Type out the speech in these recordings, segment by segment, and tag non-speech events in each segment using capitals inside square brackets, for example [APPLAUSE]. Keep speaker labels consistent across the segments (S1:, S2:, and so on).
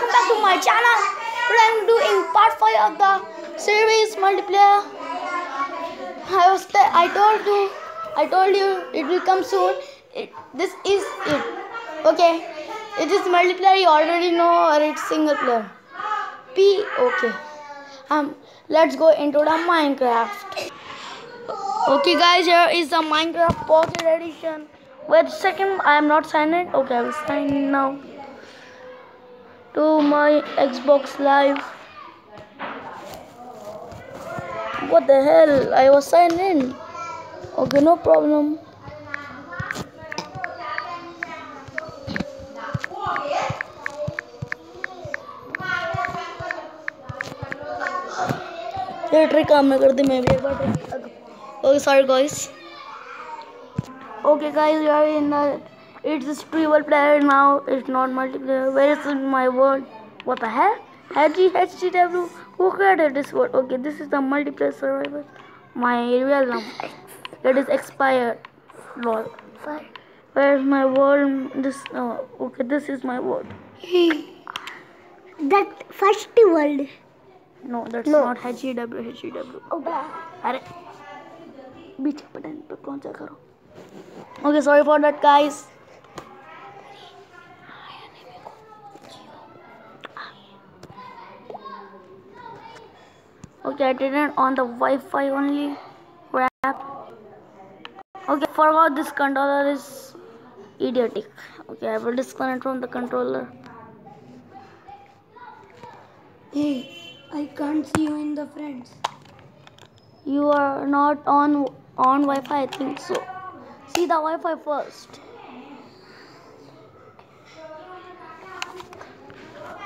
S1: welcome back to my channel. Today I'm doing part 5 of the series multiplayer. I was I told you I told you it will come soon. It, this is it. Okay. It is multiplayer you already know or it's single player. P okay. Um let's go into the Minecraft. Okay guys here is the Minecraft Pocket Edition. Wait a second, I am not signed in. Okay, I will sign now to my Xbox Live. What the hell? I was signed in. Okay, no problem. ये trick काम में कर दी मैं भी एक बार okay sorry guys Okay, guys, we are in the. It's a tribal player now. It's not multiplayer. Where is in my world? What the hell? HGHGW. Who created this world? Okay, this is the multiplayer survival. My real number. It is expired. Lol. Where's my world? This. Uh, okay, this is my world.
S2: that first world.
S1: No, that's
S2: No.
S1: not HGW. HGW.
S2: Oh, blah.
S1: अरे बीच के button पर कौन सा करो okay sorry for that guys Okay, I didn't on the Wi-Fi only. Crap. Okay, forgot this controller is idiotic. Okay, I will disconnect from the controller.
S2: Hey, I can't see you in the friends.
S1: You are not on on Wi-Fi, I think so. See the Wi-Fi first.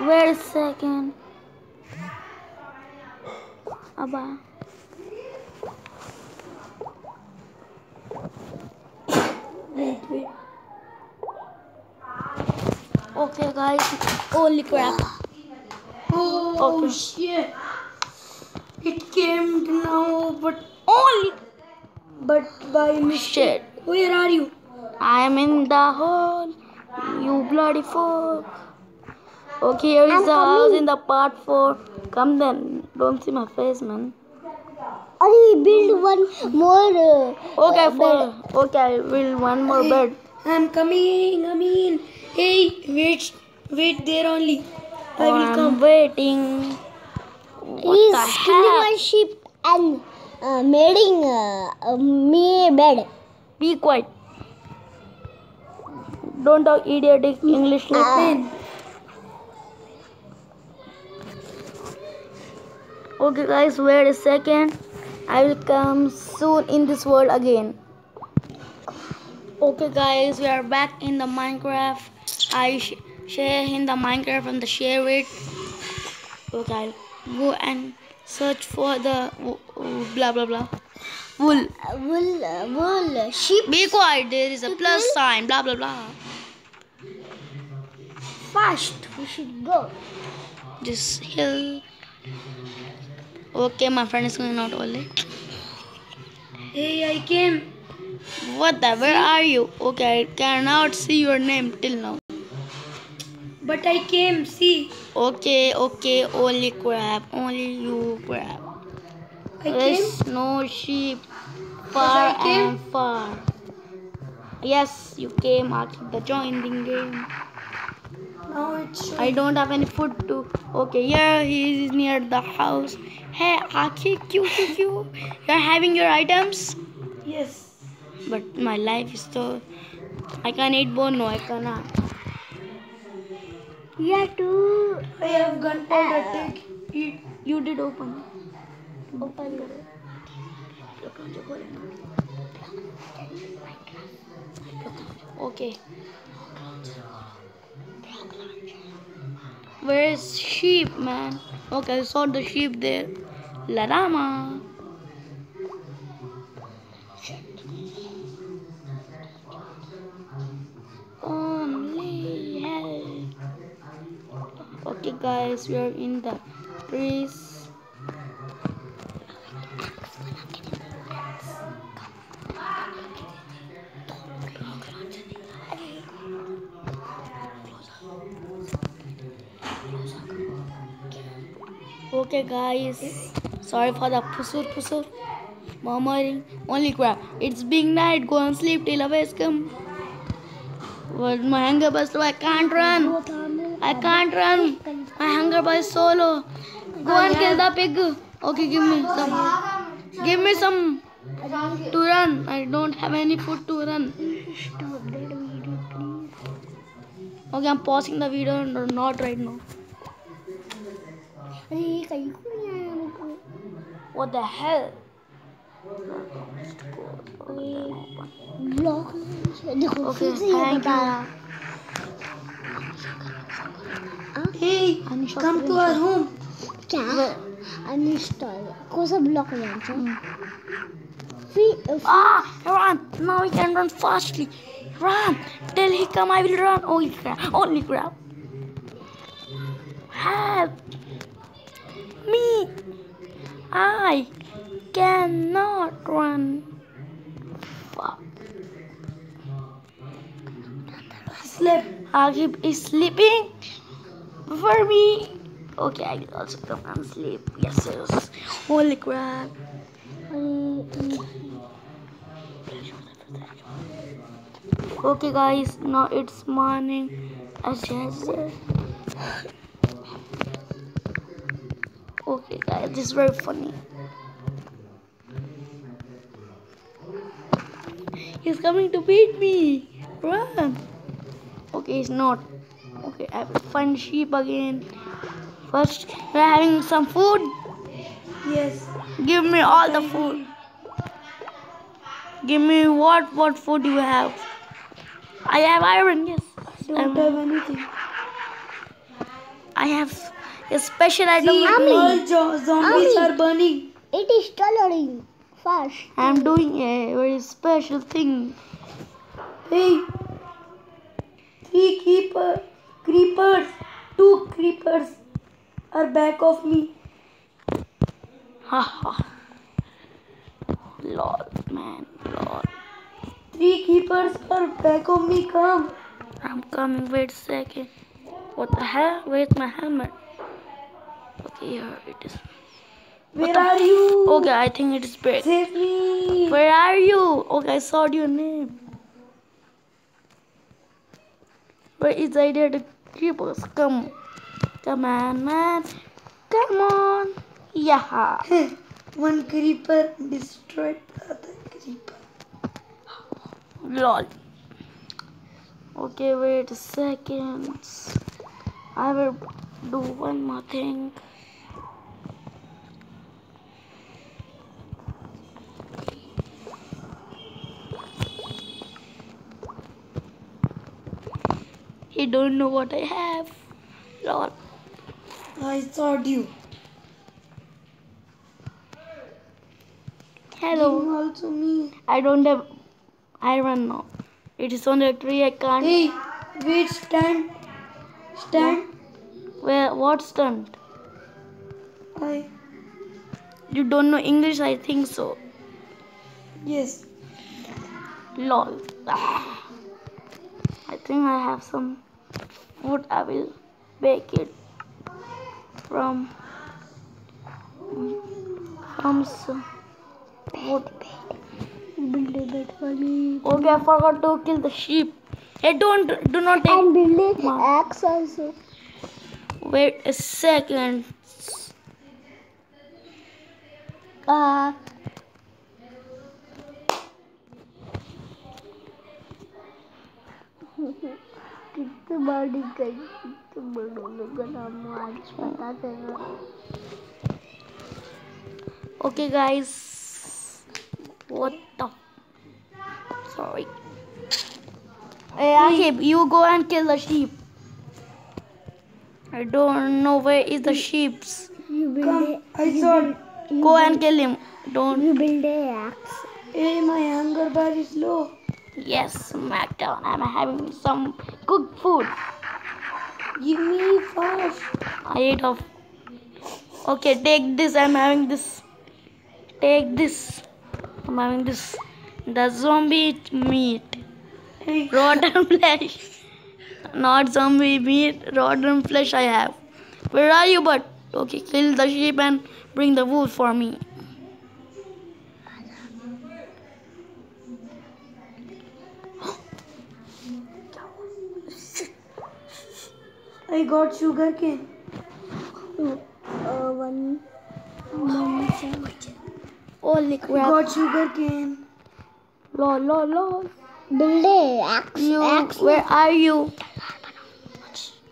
S1: Wait a second. Abba.
S2: Wait, wait.
S1: Okay, guys. Holy crap.
S2: Oh
S1: Okay.
S2: shit! It came now, but
S1: Holy
S2: but by mistake.
S1: shit.
S2: Where are you?
S1: I am in the hole. You bloody fuck. Okay, here is the house in the part 4. Come then. Don't see my face, man.
S2: We build one more? Uh,
S1: Okay,
S2: uh,
S1: for okay, I will one more bed.
S2: I'm coming. I mean, hey, wait, wait there only. I
S1: Oh,
S2: will
S1: I'm
S2: come.
S1: waiting. What
S2: He's
S1: the
S2: killing my sheep and uh, making uh, uh, me a bed.
S1: Be quiet. Don't talk idiotic English like
S2: Ah.
S1: Okay, guys, wait a second. I will come soon in this world again. Okay, guys, we are back in the Minecraft. I sh- share in the Minecraft and the share it. Okay, I'll go and search for the blah blah blah wool.
S2: Wool, wool, sheep
S1: Be quiet. There is a plus sign. Blah blah blah.
S2: fast. We should go.
S1: This hill. Okay, my friend is going out only.
S2: Hey, I came.
S1: What the? Where are you? Okay, I cannot see your name till now.
S2: But I came. See,
S1: Okay, okay. Only crap. Only you crap.
S2: I came.
S1: No sheep. Far and far. Yes, you came. Keep the joining game.
S2: Now it's
S1: I don't have any food to. Okay, here he is near the house. Hey, Aki, Q, Q, Q. You're having your items?
S2: yes.
S1: But my life is so. I can't eat bone. No, I cannot.
S2: Yeah, too. I have gunpowder. Take uh, it.
S1: You did open.
S2: Open.
S1: Okay. Where is sheep, man? Okay, I saw the sheep there. La Rama. Only help. Okay, guys, we are in the trees. Okay, guys. Sorry for the pusur pusur. Murmuring. Only crap. It's big night. Go and sleep till awake come. But my hunger bus, so I can't run. I can't run. My hunger bus so low. Go and kill the pig. Okay, give me some. Give me some to run. I don't have any food to run.
S2: Stop that video, please.
S1: Okay, I'm pausing the video. No, Not right now. What the hell? Okay, thank you.
S3: Hey, come to our home.
S2: क्या uninstall because a block launcher. We, mm.
S1: ah, run! Now we can run fastly. Run! Till he come, I will run. Only grab. Only grab. Help me! I cannot run. Fuck.
S3: Sleep.
S1: Akib is sleeping for me. Okay, I will also come and sleep. Yes, yes. Holy crap. Okay, guys, now it's morning. As usual. Okay, guys, this is very funny. He's coming to beat me. Run. Okay, he's not. Okay, I have to find sheep again. First, we're having some food.
S3: Yes.
S1: Give me all the food. Give me what what food do you have. I have iron, yes.
S3: Don't
S1: Um,
S3: have anything.
S1: I have a special item. Mommy.
S3: all zombies
S2: Ami.
S3: are burning.
S2: It is coloring fast.
S1: I'm doing a very special thing.
S3: Hey, three keeper, creepers, two creepers are back of me.
S1: Haha. lol, man, lol.
S3: Three keepers are back of me. Come.
S1: I'm coming. Wait a second. What the hell? Where's my helmet? Okay, here it is.
S3: Where are you?
S1: Okay, I think it is break.
S3: Save me.
S1: Where are you? Okay, I saw your name. Where is the idea to creepers? Come. Come on, man. Come on. Yeah. [LAUGHS]
S3: One creeper destroyed the other creeper.
S1: Lol. Okay, wait a second. I will do one more thing. He don't know what I have. Lol.
S3: I saw you.
S1: Hello.
S3: You also me.
S1: I don't have iron now. It is on the tree. I can't.
S3: Hey, wait, stand. Stand.
S1: Where? What stand?
S3: I.
S1: You don't know English? I think so.
S3: Yes.
S1: Lol. Ah. I think I have some food. I will bake it from from some wood.
S2: build a bed for me
S1: Okay, I forgot to kill the sheep. Hey, don't do not take.
S2: and build a
S1: Mom.
S2: axe also
S1: Wait a second.
S2: uh, कितने बड़ी गई कितने बड़ों का नाम आज पता चला
S1: Okay, guys. What the? Sorry. Hey, Akib, you go and kill the sheep. I don't know where is the sheep's.
S2: you build
S3: Come.
S2: a
S3: I saw.
S1: Go and kill him. Don't.
S2: you build a axe
S3: Hey, my hunger bar is low.
S1: Yes, Smackdown. I'm having some good food.
S3: Give me fast.
S1: I ate off. Okay, take this. I'm having this. Take this. I'm having this. The zombie meat. Rotten [LAUGHS] flesh. Not zombie meat. Rotten flesh I have. Where are you, but? Okay, kill the sheep and bring the wool for me.
S3: I got sugar cane.
S2: Uh, one.
S1: Holy
S3: I
S1: crap.
S3: got sugar cane.
S1: Lol, lol, lol.
S2: Build a axe.
S1: You,
S2: axe.
S1: where are you?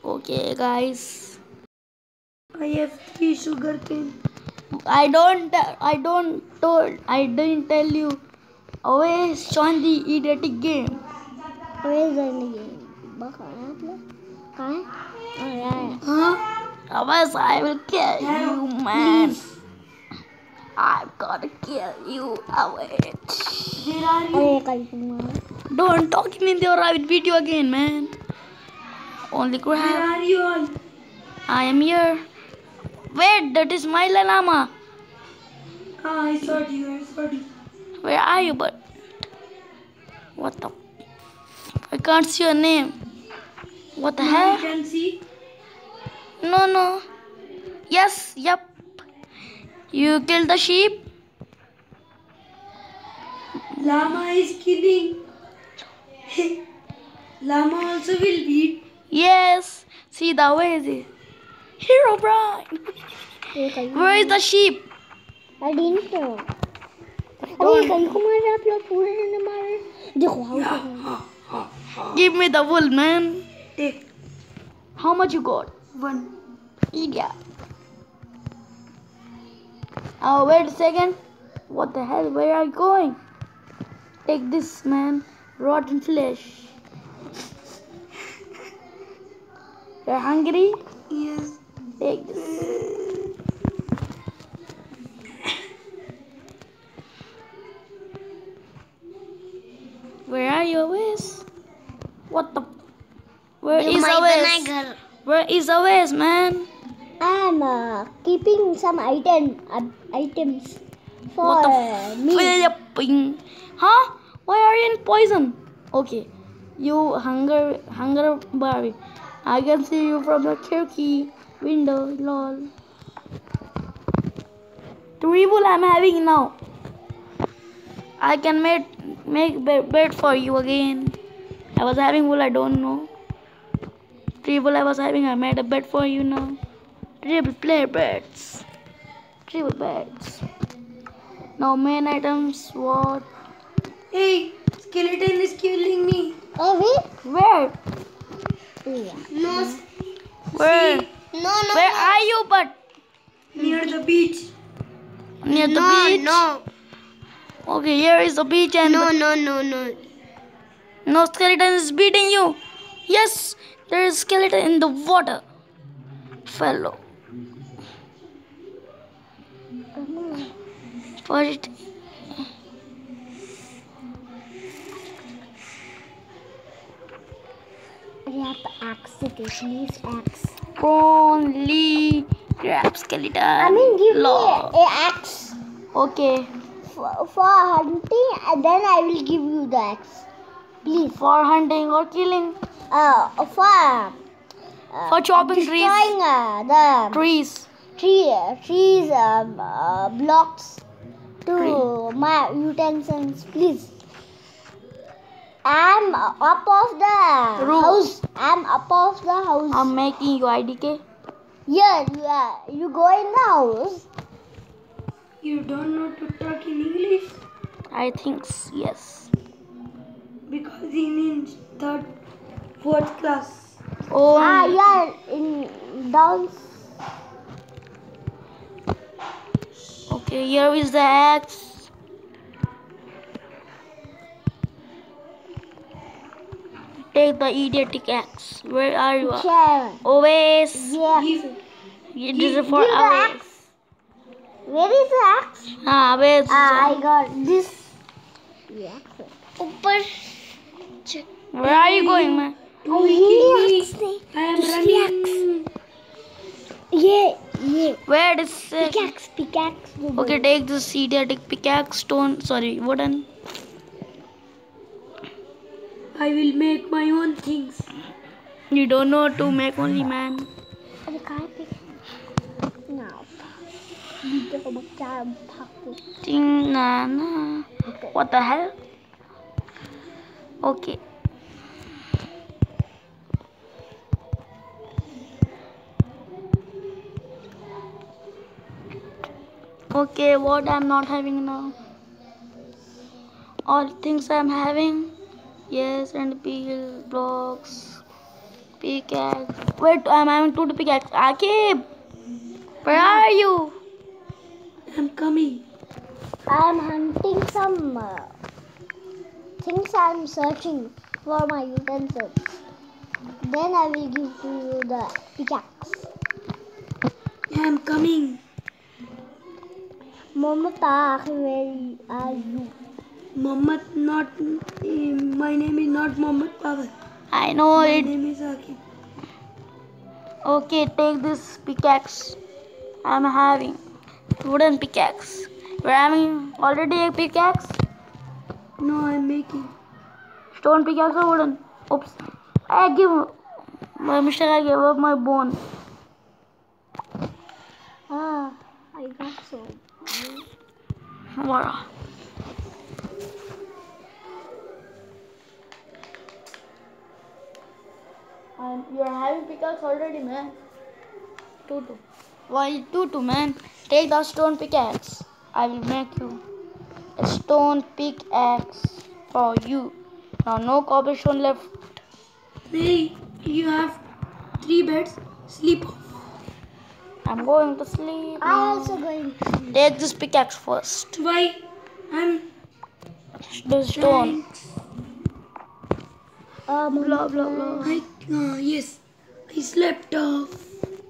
S1: Okay, guys.
S3: I have three sugar cane.
S1: I don't, I don't told, I didn't tell you. Always join the idiotic game.
S2: Where is the game? Huh?
S3: Huh?
S1: Otherwise, I will kill you, man. I've gotta kill you.
S2: Oh,
S1: Don't talk to me in the or I will beat you again, man. Only
S3: grab.
S1: Where
S3: are you all?
S1: I am here. Wait, that is my Llama.
S3: Oh, I saw you. I saw you.
S1: Where are you, but? What the? I can't see your name. What the hell?
S3: You can see.
S1: No, no. Yes, yep. You killed the sheep.
S3: Llama is killing. [LAUGHS] Llama also will beat.
S1: Yes. See, the way is it?
S2: Herobrine.
S1: Where is the sheep?
S2: I didn't know. [LAUGHS]
S1: Give me the wool, man.
S3: Take
S1: How much you got?
S3: one.
S1: Idiot. Oh, wait a second. What the hell? Where are you going? Take this, man. Rotten flesh. You're hungry?
S3: Yes.
S1: Take this. Where are you, Awes? What the? Where is Awes? Where is Awes, man?
S2: I'm uh, keeping some item uh, items for
S1: What the
S2: me.
S1: Flipping. Huh? Why are you in poison? Okay. You hunger hunger Barbie. I can see you from the Kirky window. Lol. Three wool I'm having now. I can make make bed, bed for you again. I was having wool. I don't know. Three wool I was having. I made a bed for you now. Triple player beds. Triple beds. Now main items. What?
S3: Hey, skeleton is killing me.
S2: Oh wait.
S1: Where?
S2: Yeah.
S3: No,
S1: Where?
S2: No no.
S1: Where are you? But
S3: near the beach.
S1: near the
S2: no
S1: beach.
S2: no
S1: Okay, here is the beach and
S2: no no no no.
S1: no skeleton is beating you. Yes, there is skeleton in the water. Fellow. Put
S2: it. We have the axe. Axe.
S1: Only grab skeleton.
S2: I mean, give
S1: Law.
S2: me an axe.
S1: Okay.
S2: For, for hunting, and then I will give you the axe. Please.
S1: For hunting or killing.
S2: Uh, for uh,
S1: for chopping trees,
S2: destroying uh, the
S1: trees.
S2: tree uh, trees um, uh, blocks to my utensils, please. I'm up of the
S1: Roof.
S2: house. I'm up of the house.
S1: I'm making you IDK.
S2: Here, you, uh, you go in the house.
S3: You don't know to talk in English
S1: I think yes.
S3: because he means third, fourth class.
S1: Oh,
S2: Ah, yeah, in dance.
S1: okay. Here is the axe. Take the idiotic axe. Where are you?
S2: Chair.
S1: Always.
S2: Yeah.
S3: Give,
S1: It is for
S2: the
S1: always.
S2: Where is the axe?
S1: Ah, always.
S2: Ah, I got this. Yeah. Upper.
S1: Where are you going, man?
S3: I am Relax.
S2: Yeah, yeah.
S1: Where is it?
S2: Pickaxe, pickaxe.
S1: Okay, take this seed. Take pickaxe, stone. Sorry, wooden.
S3: I will make my own things.
S1: You don't know to make only man. Ding, na, na. What the hell? Okay. Okay, what I'm not having now? All things I'm having. Yes, and peel blocks, pickaxe. Wait, I'm having two pickaxe. Akib, where are you?
S3: I'm coming.
S2: I'm hunting some uh, things I'm searching for my utensils. Then I will give to you the pickaxe.
S3: I'm coming.
S2: Momota, where are you?
S3: Mohammed, not. my name is not Mohammed Power.
S1: I know
S3: My
S1: it.
S3: My name is Akib.
S1: Okay, take this pickaxe. I'm having wooden pickaxe. You're having already a pickaxe?
S3: No, I'm making.
S1: Stone pickaxe or wooden? Oops. I give my mistake. I gave up my bone.
S2: Ah, I got so.
S1: Wow. And um, you're having pickaxe already, man. Two two. Why two two, man? Take the stone pickaxe. I will make you a stone pickaxe for you. Now no cobblestone left.
S3: Hey, you have three beds. Sleep off.
S1: I'm going to sleep.
S2: I
S1: now.
S2: also going. to-
S1: Take this pickaxe first.
S3: Why? I'm.
S1: The stone.
S2: Um,
S1: Blah blah blah.
S3: I. Uh, yes. I slept off.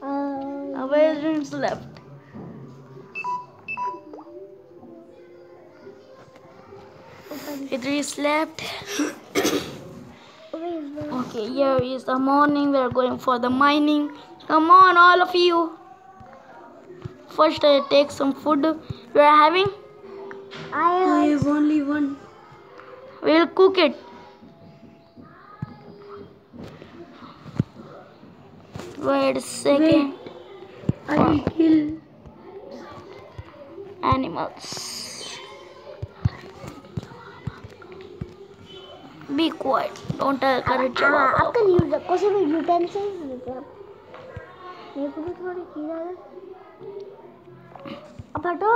S2: uh,
S1: Now [COUGHS] where is left? It is left.
S2: where is
S1: Okay, here is the morning. We are going for the mining. Come on, all of you. First, I take some food. We are having.
S2: I
S3: I
S2: have
S3: have only one.
S1: We'll cook it. Wait a second.
S3: I will kill.
S1: Animals. Be quiet. Don't encourage
S2: Ah,
S1: Baba.
S2: आपका use कौन से utensils लेते हैं मेरे को भी थोड़ी कीड़ा है अब हटो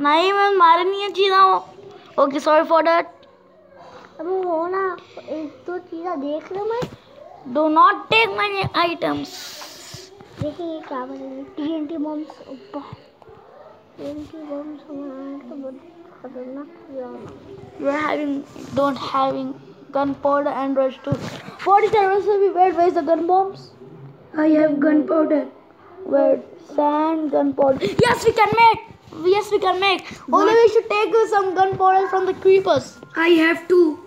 S1: नहीं मैं मारे नहीं है चीज़ा। हूँ ओके सॉरी फॉर दैट
S2: अब हो ना एक दो चीज़ा देख लो मैं
S1: do not take my items
S2: देखिए ये क्या बन रही टीएनटी बॉम्ब्स ऊपर टीएनटी बॉम्ब्स टी तो बहुत खतरनाक है
S1: you are having don't having gunpowder and rush to 40 terrorists will be where where is the gun bombs
S3: i have gunpowder
S1: Wait, sand, gunpowder. Yes, we can make. Yes, we can make. Only we should take some gunpowder from the creepers.
S3: I have two.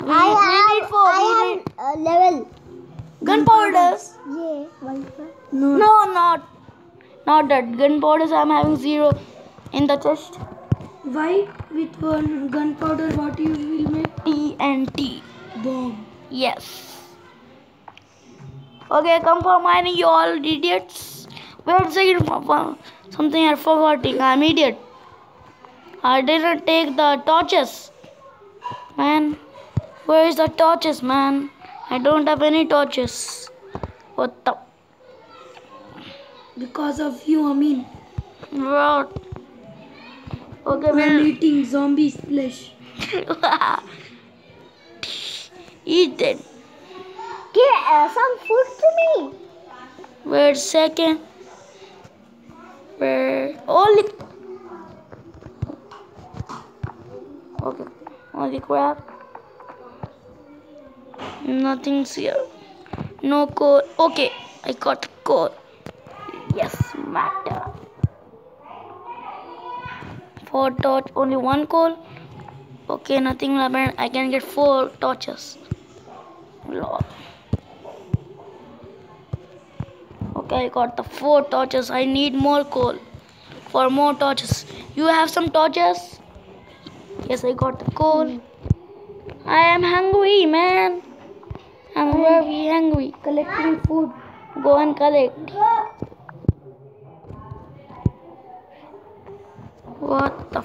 S1: We, I we have, need uh, four.
S2: I
S1: we need
S2: level.
S1: Gunpowders.
S2: Yeah.
S3: No.
S1: No, not. Not that. Gunpowders. I'm having zero in the chest.
S3: Why? With one gunpowder, what you will make?
S1: TNT.
S3: Bomb.
S1: Yes. Okay, come for mining, you all idiots. Wait a second, Papa. Something I'm forgetting. I'm idiot. I didn't take the torches. Man, where is the torches, man? I don't have any torches. What the?
S3: Because of you, I mean.
S1: What? Okay,
S3: I'm eating zombie flesh. [LAUGHS]
S1: eat it.
S2: Uh, some food to me.
S1: Wait a second. Where? Holy. Okay. Holy crap. Nothing's here. No coal. Okay. I got coal. Yes, matter. Four torch. Only one coal. Okay, nothing happened. I can get four torches. Lord. I got the four torches. I need more coal for more torches. You have some torches? Yes, I got the coal. I am hungry, man. I'm very hungry.
S3: Collecting food.
S1: Go and collect. What the?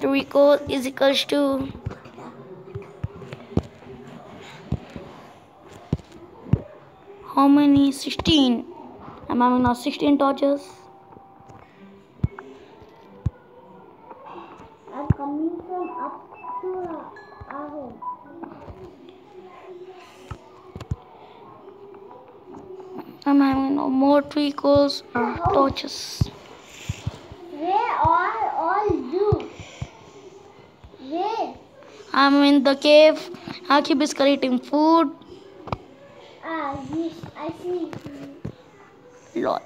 S1: Three coal is equals to How many? 16. I'm having now 16 torches.
S2: I'm coming from up to our home.
S1: I'm having no more three coals or torches.
S2: Where are all you? Where?
S1: I'm in the cave. Akib is collecting food.
S2: Ah, yes, I see.
S1: Lord.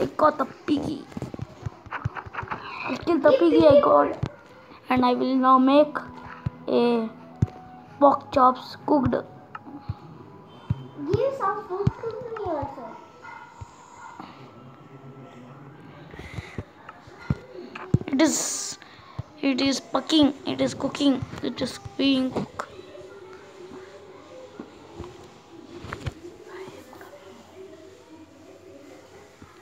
S1: I got the piggy. I killed the piggy I got. And I will now make a pork chops cooked.
S2: Give some food to me also.
S1: It is it is pucking, it is cooking, it is being cooked.
S2: And you like it? Amina, though.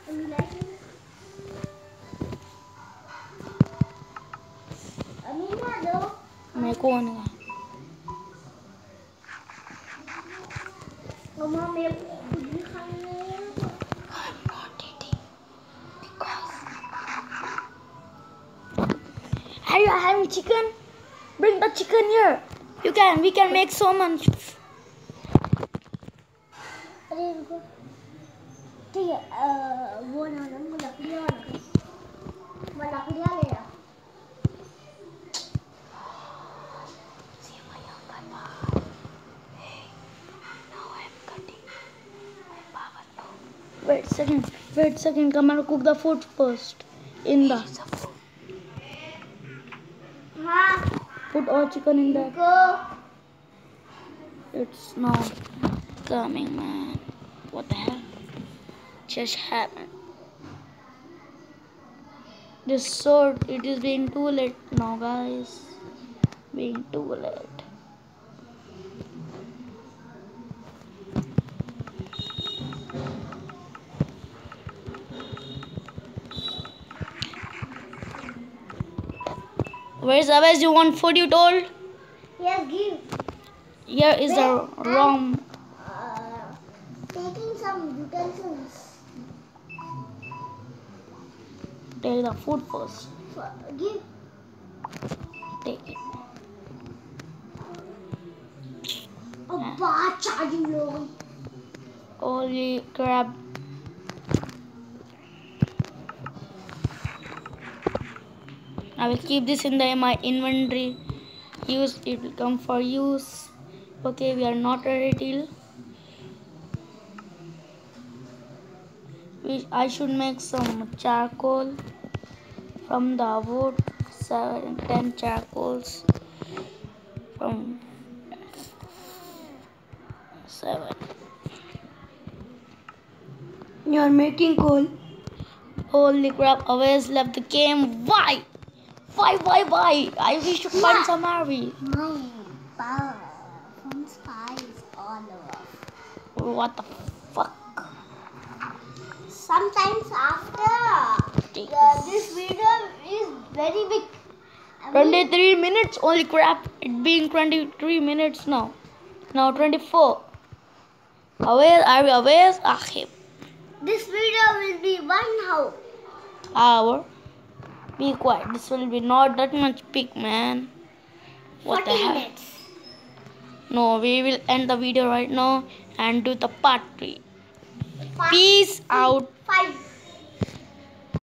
S1: मैं कौन है
S2: मम्मा मेरे को खुद भी खाना है
S1: I'm not eating because Are you having chicken? Bring the chicken here. You can. We can make so much. Wait second. Come and cook the food first. In the put all chicken in there.
S2: को
S1: It's not coming, man. What the hell? Just happened. This sword, it is being too late now, guys. Being too late. Where's Avaz? You want food? You told.
S2: yes give
S1: Here is the wrong.
S2: uh, taking some utensils
S1: Take the food first.
S2: for, give
S1: Take it.
S2: a bar charging
S1: Holy crap. I will keep this in the my inventory. Use it will come for use. Okay, we are not ready till. We, I should make some charcoal from the wood. Seven, ten charcoals from seven.
S3: You're making coal.
S1: Holy crap, always left the game. Why? Why, why, why? I wish to find some Harvey.
S2: my power from spies all over
S1: What the fuck?
S2: sometimes after uh, this video is very big I mean,
S1: 23 minutes, holy crap. It being 23 minutes now. Now 24. Aware, are we aware? Ah,
S2: this video will be one hour
S1: Hour. Be quiet. This will be not that much big, man. What the hell?
S2: minutes
S1: No, we will end the video right now and do the part 3.
S2: Five,
S1: Peace out.
S2: five